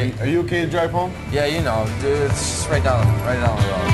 Hey, Are you okay to drive home? Yeah, you know, it's right down, right down the road.